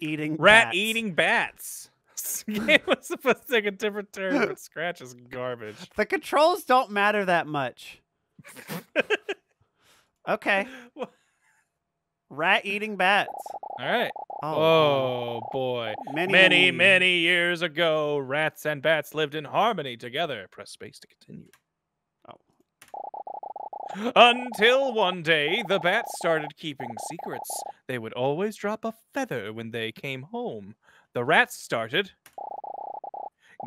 eating Rat bats. eating bats. Game was supposed to take a different turn, but Scratch is garbage. The controls don't matter that much. Okay. Rat eating bats. All right. Oh, Oh, boy. many, Many, many years ago, rats and bats lived in harmony together. Press space to continue. Until one day, the bats started keeping secrets. They would always drop a feather when they came home. The rats started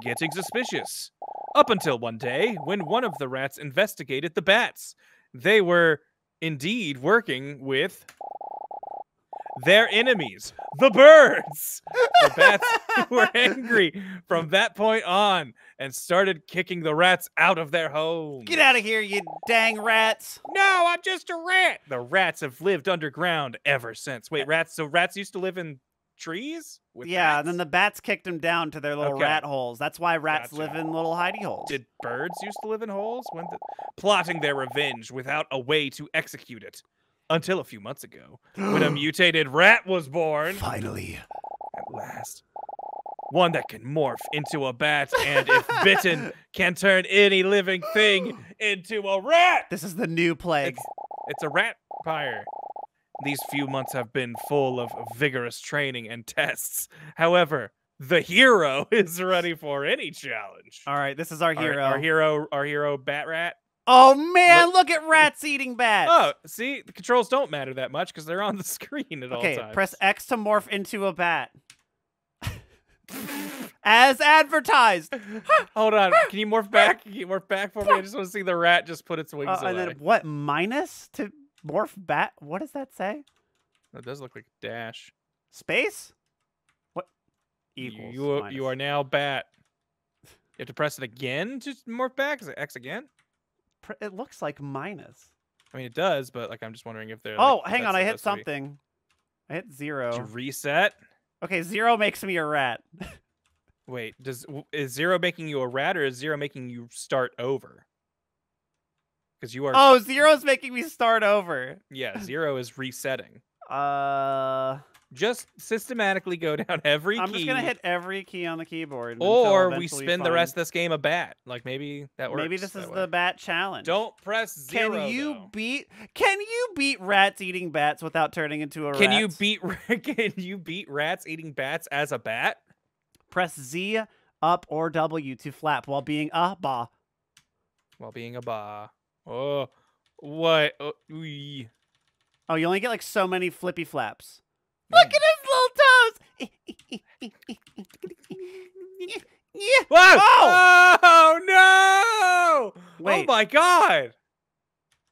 getting suspicious. Up until one day, when one of the rats investigated the bats. They were indeed working with their enemies, the birds. The bats were angry from that point on and started kicking the rats out of their homes. Get out of here, you dang rats. No, I'm just a rat. The rats have lived underground ever since. Wait, rats? So rats used to live in trees? With yeah, and then the bats kicked them down to their little Okay. rat holes. That's why rats Gotcha. live in little hidey holes. Did birds used to live in holes? When the... plotting their revenge without a way to execute it. Until a few months ago, when a mutated rat was born. Finally. At last. One that can morph into a bat and, if bitten, can turn any living thing into a rat. This is the new plague. It's, it's a rat pyre. These few months have been full of vigorous training and tests. However, the hero is ready for any challenge. All right, this is our Our- hero. Our, hero, our hero, Bat Rat. Oh man, Look- look at rats eating bats. Oh, see, the controls don't matter that much because they're on the screen at okay, all times. press X to morph into a bat. As advertised. Hold on, can you morph back? Can you morph back for me? I just want to see the rat just put its wings Uh, away. and then what? Minus to morph bat? What does that say? That does look like dash. Space? What? You- Equals. You, are- you are now bat. You have to press it again to morph back. Is it X again? Pr- It looks like minus. I mean, it does, but like I'm just wondering if they're. Oh, like, hang on, I hit supposed to be- something. I hit zero. reset? Okay, zero makes me a rat. Wait, does is zero making you a rat or is zero making you start over? Because you are. Oh, zero's making me start over. Yeah, zero is resetting. Uh, Just systematically go down every I'm key. just gonna hit every key on the keyboard. Or we spin the rest of this game a bat. Like maybe that works. Maybe this is way. the bat challenge. Don't press zero. Can you though. beat? Can you beat rats eating bats without turning into a Can rat? you beat? Can you beat rats eating bats as a bat? Press Z up or W to flap while being a ba. While being a ba. Oh, what? Oh. Oh, you only get like so many flippy flaps. Look at his little toes. Whoa! Oh! Oh no! Oh, Wait. Oh my god!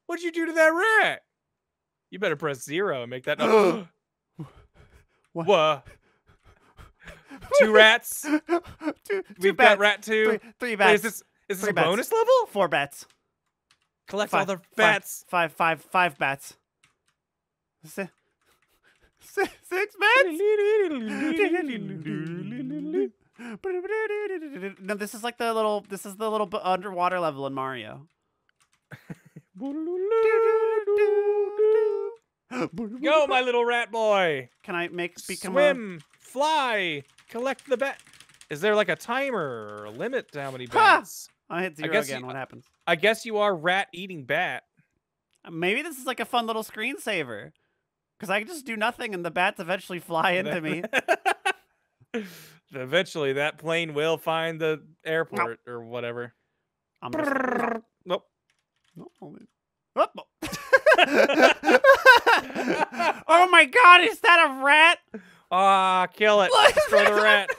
What'd you do to that rat? You better press zero and make that. What? Whoa! Two rats. two, two We've bats. got rat two. Three, three Wait, bats. is this is this Three a bats. bonus level? Four bats. Collect Five, all the bats. Five, five, five bats. Si- si- Six bats. No, this is like the little. This is the little underwater level in Mario. Go, my little rat boy. Can I make become Swim, fly, collect the bat. Is there like a timer or a limit to how many bats? A, I hit zero guess again. you- what happens? I guess you are rat eating bat. Maybe this is like a fun little screensaver. Because I can just do nothing and the bats eventually fly into me. Eventually, that plane will find the airport or whatever. I'm just, Nope. Oh, man. Oh, my god, is that a rat? Ah, kill it. Destroy the rat.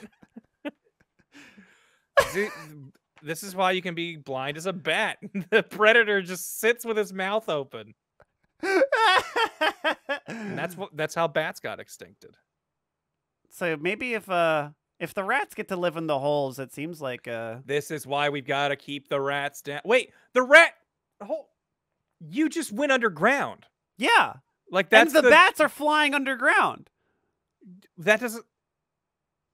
This is why you can be blind as a bat. The predator just sits with his mouth open. And that's what that's how bats got extincted. so maybe if uh if the rats get to live in the holes, it seems like uh This is why we've got to keep the rats down. Wait, the rat oh, you just went underground. yeah. Like that's and the, bats are flying underground. that doesn't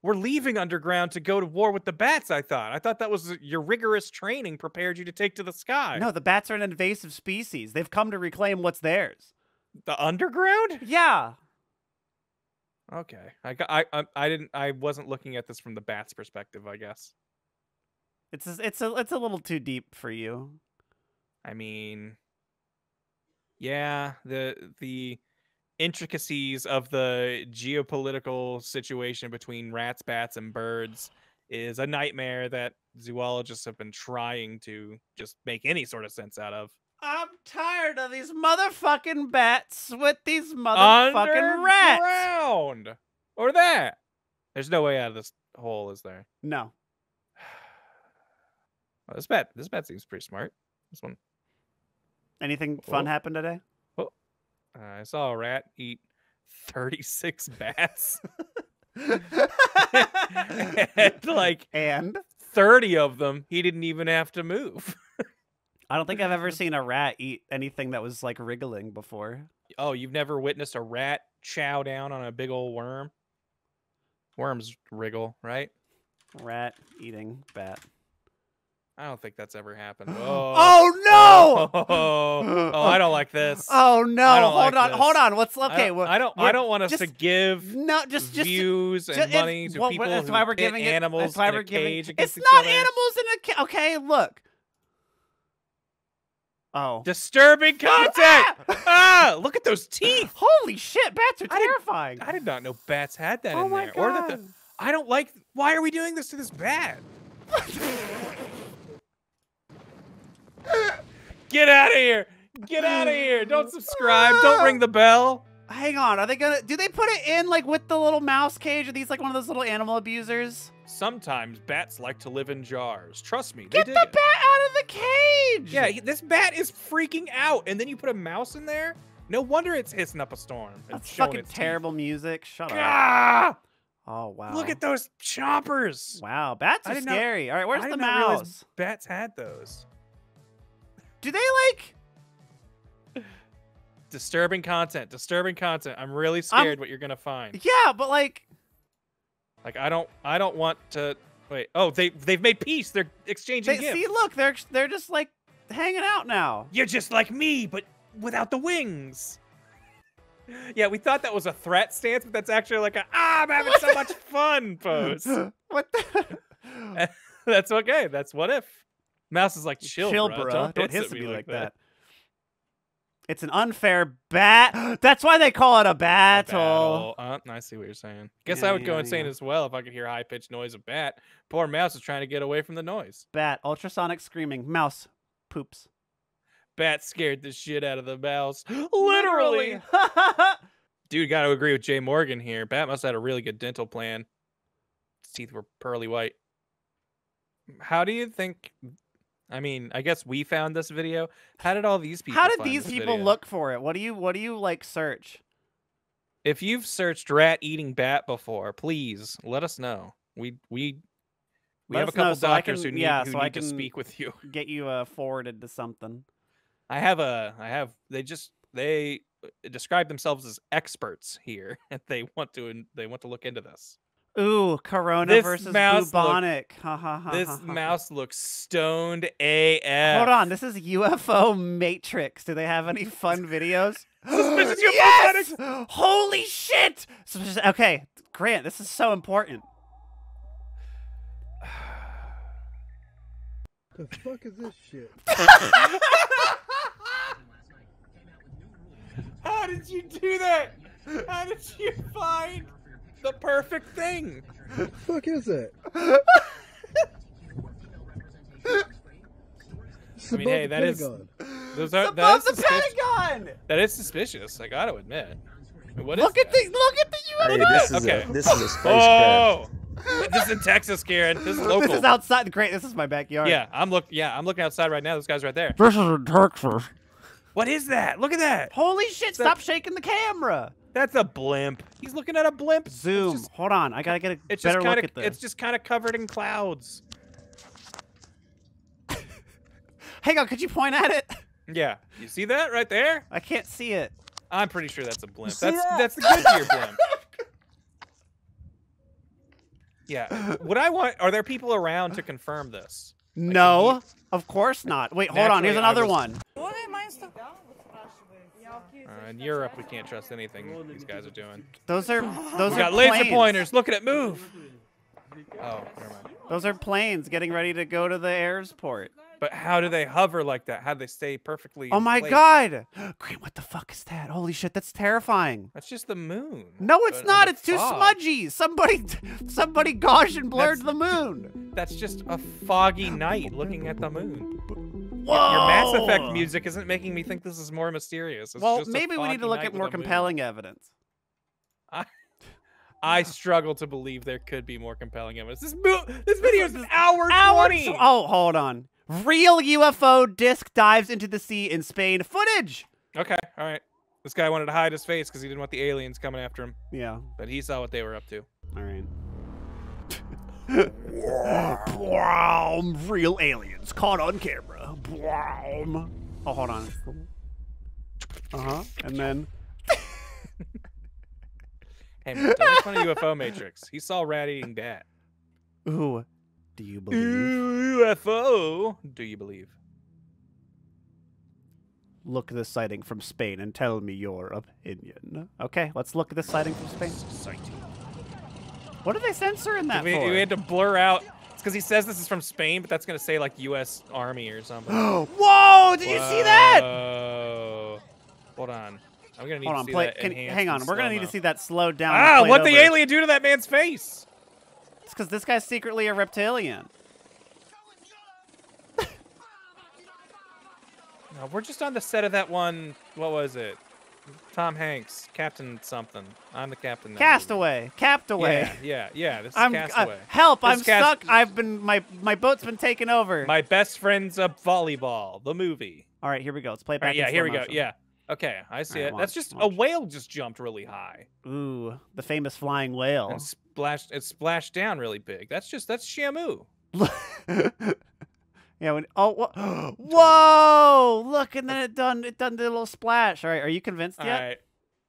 we're leaving underground to go to war with the bats i thought i thought that was your rigorous training prepared you to take to the sky No, the bats are an invasive species. They've come to reclaim what's theirs. the underground Yeah. Okay. I got. I, I. I didn't. I wasn't looking at this from the bat's perspective. I guess. It's a, it's a it's a little too deep for you. I mean, yeah. The the intricacies of the geopolitical situation between rats, bats, and birds is a nightmare that zoologists have been trying to just make any sort of sense out of. I'm tired of these motherfucking bats with these motherfucking rats. Underground. Or that. There's no way out of this hole, is there? No. Oh, this bat. This bat seems pretty smart. This one. Anything fun Oh. happened today? Uh, I saw a rat eat 36 bats. and like and 30 of them, he didn't even have to move. I don't think I've ever seen a rat eat anything that was like wriggling before. Oh, you've never witnessed a rat chow down on a big old worm? Worms wriggle, right? Rat eating bat. I don't think that's ever happened. Oh, Oh, no! Oh, I don't like this. Oh no! Hold like on, this. hold on. What's I okay? don't, well, I don't. I don't want us to give No, just just views and ju- money to well, people that's why we're giving it. animals That's why we're giving. cage It's not other. animals in a ca- Okay, look. Oh. Disturbing content. ah, look at those teeth. Holy shit! Bats are I terrifying. I did not know bats had that oh in my there. god! Or that the, I don't like. Why are we doing this to this bat? Get out of here! Get out of here! Don't subscribe. Don't ring the bell. Hang on, are they gonna? Do they put it in like with the little mouse cage? Are these like one of those little animal abusers? Sometimes bats like to live in jars. Trust me, Get dig the bat out of the cage! Yeah, this bat is freaking out, and then you put a mouse in there. No wonder it's hissing up a storm. that's fucking its teeth. terrible music. Shut up. Ah! Oh wow. Look at those chompers. Wow, bats are did scary. All right, where's I the did mouse? Bats had those. Do they like? Disturbing content. Disturbing content. I'm really I'm- scared what you're gonna find. Yeah, but like, Like I don't. I don't want to. Wait. Oh, they they've made peace. They're exchanging they, gifts. see, look, they're they're just like hanging out now. You're just like me, but without the wings. Yeah, we thought that was a threat stance, but that's actually like a ah, I'm having so much fun pose. what the? That's okay. That's what if. Mouse is like chill, Chill, bruh. Don't, Don't hiss hiss at me like that. that. It's an unfair bat. That's why they call it a A battle. battle. Uh, I see what you're saying. Guess Yeah, I would go insane yeah. as well if I could hear high pitched noise of bat. Poor mouse is trying to get away from the noise. Bat, ultrasonic screaming, mouse, poops. Bat scared the shit out of the mouse. Literally. Dude, got to agree with Jay Morgan here. Bat must have had a really good dental plan. His teeth were pearly white. How do you think? I mean, I guess we found this video. How did all these people? How did these people video? look for it? What do you what do you like search? If you've searched rat eating bat before, please let us know. We we we Let have a us know couple so doctors can- who need, yeah, who so need I to speak with you. Get you uh, forwarded to something. I have a I have they just they uh, describe themselves as experts here and they want to and they want to look into this. Ooh, Corona This versus mouse look- bubonic. Ha ha ha. This ha, ha. mouse looks stoned AF. Hold on, this is UFO Matrix. Do they have any fun videos? Suspicious UFO yes! Holy shit! Okay, Grant, this is so important. The fuck is this shit? How did you do that? How did you find the perfect thing? The fuck is it? I mean, hey, the that is- Pentagon. Those It's are that above is, the suspicious. Pentagon! that is suspicious. I gotta admit. What is Look at that? the look at the Hey, UFO. this is Okay. a this is a spacecraft. Oh, this is in Texas, Karen. This is local. This is outside. The Great, this is my backyard. yeah, I'm look. Yeah, I'm looking outside right now. This guy's right there. This is in Texas. What is that? Look at that. Holy shit! that- Stop shaking the camera. That's a blimp. He's looking at a blimp. Zoom. just- Hold on, I gotta get a It's better just kind look of at this. it's just kind of covered in clouds. Hang on, could you point at it? Yeah, you see that right there? I can't see it. I'm pretty sure that's a blimp. That's that? that's the Goodyear blimp. Yeah. What I want are there people around to confirm this? No, of course not. Wait, hold on. Here's another was- one. Uh, in Europe, we can't trust anything these guys are doing. Those are those We are got laser planes. pointers. Look at it move. Oh, never mind. Those are planes getting ready to go to the airport. But how do they hover like that? How do they stay perfectly? Oh my place? god! Grant, what the fuck is that? Holy shit, that's terrifying. That's just the moon. No, it's but not. under It's too fog. smudgy. Somebody, somebody gosh, and blurred That's- the moon. That's just a foggy night looking at the moon. Whoa! Your Mass Effect music isn't making me think this is more mysterious. It's Well, just maybe we need to look at more a moon. compelling evidence. I struggle to believe there could be more compelling evidence. This mo- this video is an hour Hour twenty. tw- oh, hold on. Real UFO disc dives into the sea in Spain. Footage. Okay, all right. This guy wanted to hide his face because he didn't want the aliens coming after him, Yeah. but he saw what they were up to. All right. Wow, real aliens caught on camera. Oh, hold on. Uh huh. And then. Hey, man, don't make fun of UFO Matrix. He saw rat eating bat. Ooh. Do you believe? UFO? Do you believe? Look at this sighting from Spain and tell me your opinion. Okay, let's look at this sighting from Spain. Sighting. What are they censoring that We, for? we had to blur out. It's because he says this is from Spain, but that's gonna say like U.S. Army or something. Whoa! Did you see that? Hold on. I'm gonna need Hold to on, see play. that Can, hang on, we're gonna need to see that slowed down. Ah, what the alien do to that man's face? It's because this guy's secretly a reptilian. No, we're just on the set of that one. What was it? Tom Hanks, Captain something. I'm the captain. now. Castaway, Captaway. Yeah, yeah, yeah. This is I'm uh, Castaway. help! This I'm stuck. I've been my my boat's been taken over. My best friend's a volleyball. The movie. All right, here we go. Let's play it back. right, yeah, here we go. Yeah. Okay, I see right, it. watch, That's just a whale just jumped really high Ooh, the famous flying whale. and splashed. It splashed down really big. That's just that's Shamu. yeah. When, oh, wha- whoa! Look, and then it done it done the little splash. All right, are you convinced All yet? right.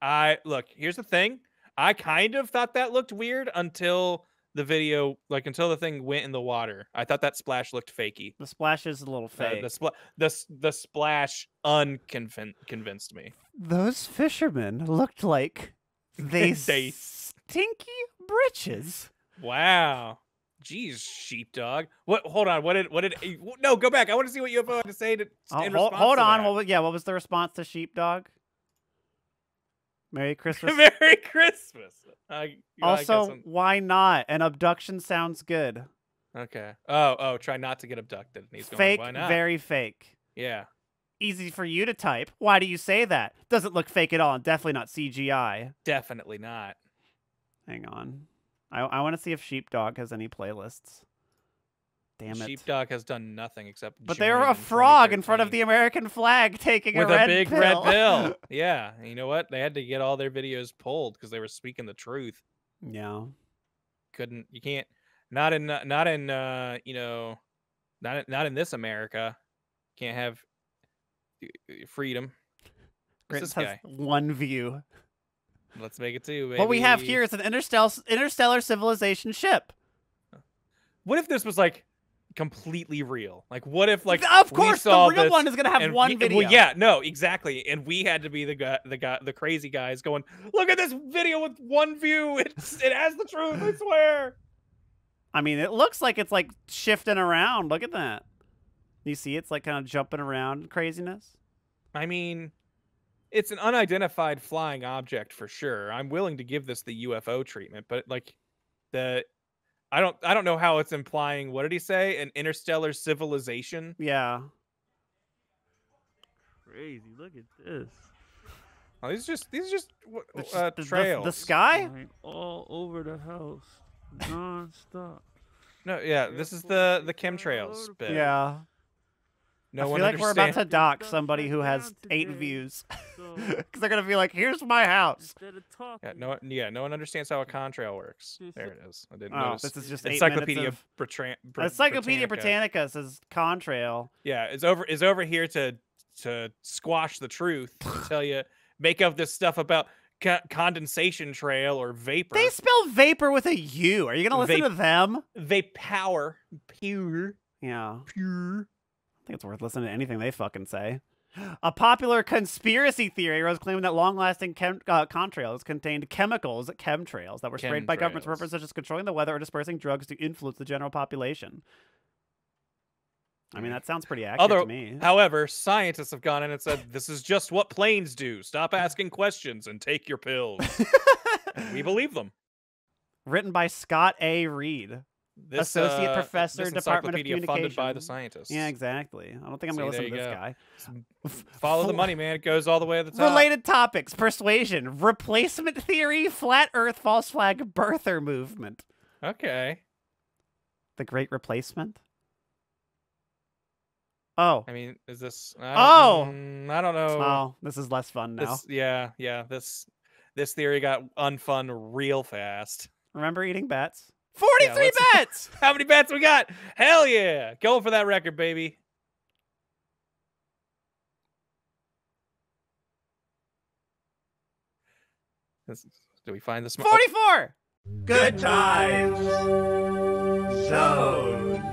I look. Here's the thing. I kind of thought that looked weird until the video, like until the thing went in the water. I thought that splash looked fakey. The splash is a little Uh, fake. the spla- the the splash unconvinced convinced me. Those fishermen looked like they, They- stinky britches. Wow. Jeez, sheepdog. What? Hold on. What did? What did? eh, No, go back. I want to see what UFO had to say to. Oh, in hold, hold to on. What was, yeah, what was the response to sheepdog? Merry Christmas. Merry Christmas. I also, why not? An abduction sounds good. okay. Oh, oh. Try not to get abducted. He's going, fake, Why not? very fake. Yeah. Easy for you to type. Why do you say that? Doesn't look fake at all, and definitely not CGI. Definitely not. Hang on. I, I want to see if Sheepdog has any playlists. Damn it. Sheepdog has done nothing except. But they're a frog in front of the American flag taking with a red big pill. red pill. Yeah. And you know what? They had to get all their videos pulled because they were speaking the truth. yeah. Couldn't. You can't. Not in. Not in. uh You know. Not. in- Not in this America. Can't have uh, freedom. Grant this has guy? one view. Let's make it two. What we have here is an interstellar interstellar civilization ship. What if this was like completely real? Like, what if like of course, the real one is gonna have one video. Well, yeah, no, exactly. And we had to be the guy, the guy, the crazy guys going, look at this video with one view. It's, it has the truth. I swear. I mean, it looks like it's like shifting around. Look at that. You see, it's like kind of jumping around craziness. I mean, it's an unidentified flying object for sure. I'm willing to give this the UFO treatment, but like the. I don't. I don't know how it's implying. What did he say? An interstellar civilization. Yeah. Crazy. Look at this. Oh, these are just. These are just w- uh, the- the- trails. The, sky? Like, all over the house. Non-stop. No, yeah. This is the the chemtrails bit. Yeah. No I one feel like we're about to dock somebody who has eight views. So Because they're going to be like, here's my house. instead of talking, Yeah, no, yeah, no one understands how a contrail works. There it is. I didn't Oh, notice. this is just Encyclopedia of... Britann- Br- Encyclopedia Britannica. Britannica says contrail. Yeah, is over is over here to to squash the truth. to tell you, make up this stuff about co- condensation trail or vapor. They spell vapor with a U. Are you going to listen Vape- to them? they power pure Yeah. pure. I think it's worth listening to anything they fucking say. A popular conspiracy theory was claiming that long-lasting chem- uh, contrails contained chemicals, chemtrails, that were sprayed by governments for purposes such as controlling the weather or dispersing drugs to influence the general population. I mean, that sounds pretty accurate Other, to me. however, scientists have gone in and said this is just what planes do. Stop asking questions and take your pills. We believe them. Written by Scott A. Reed. This, Associate uh, Professor, Department of encyclopedia funded by the Communication. scientists. Yeah, exactly. I don't think I'm going to listen to this go. guy. Follow the money, man. It goes all the way to the top. Related topics: persuasion, replacement theory, flat Earth, false flag, birther movement, Okay. the Great Replacement. Oh, I mean, is this? I Oh! mm, I don't know. oh, this is less fun now. This, yeah, yeah. This this theory got unfun real fast. Remember eating bats? Forty-three let's- bats. How many bets we got? Hell yeah! Going for that record, baby. This- Do we find this? mo- oh, Forty-four. Good times. Zone.